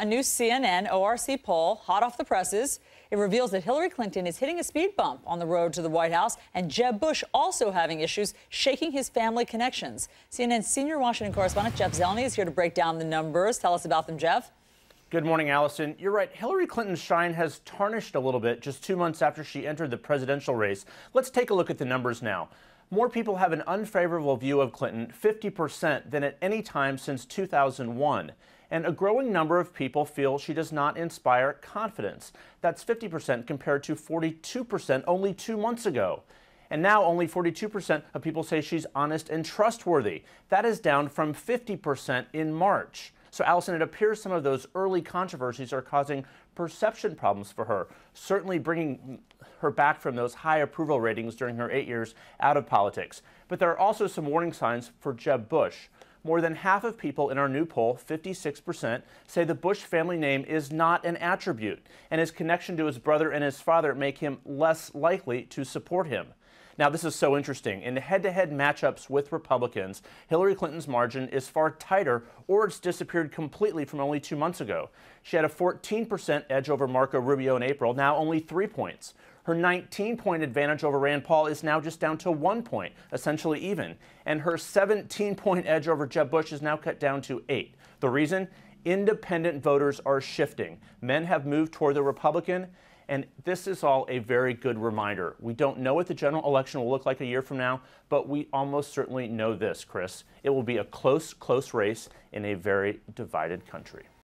A new CNN ORC poll, hot off the presses, it reveals that Hillary Clinton is hitting a speed bump on the road to the White House, and Jeb Bush also having issues shaking his family connections. CNN's senior Washington correspondent Jeff Zeleny is here to break down the numbers. Tell us about them, Jeff. Good morning, Alisyn. You're right. Hillary Clinton's shine has tarnished a little bit just two months after she entered the presidential race. Let's take a look at the numbers now. More people have an unfavorable view of Clinton, 50%, than at any time since 2001 and a growing number of people feel she does not inspire confidence. That's 50% compared to 42% only two months ago. And now only 42% of people say she's honest and trustworthy. That is down from 50% in March. So, Alisyn, it appears some of those early controversies are causing perception problems for her, certainly bringing her back from those high approval ratings during her eight years out of politics. But there are also some warning signs for Jeb Bush. More than half of people in our new poll, 56%, say the Bush family name is not an attribute, and his connection to his brother and his father make him less likely to support him. Now, this is so interesting. In the head to head matchups with Republicans, Hillary Clinton's margin is far tighter, or it's disappeared completely from only two months ago. She had a 14% edge over Marco Rubio in April, now only three points. Her 19 point advantage over Rand Paul is now just down to one point, essentially even. And her 17 point edge over Jeb Bush is now cut down to eight. The reason? Independent voters are shifting. Men have moved toward the Republican. And this is all a very good reminder. We don't know what the general election will look like a year from now, but we almost certainly know this, Chris. It will be a close, close race in a very divided country.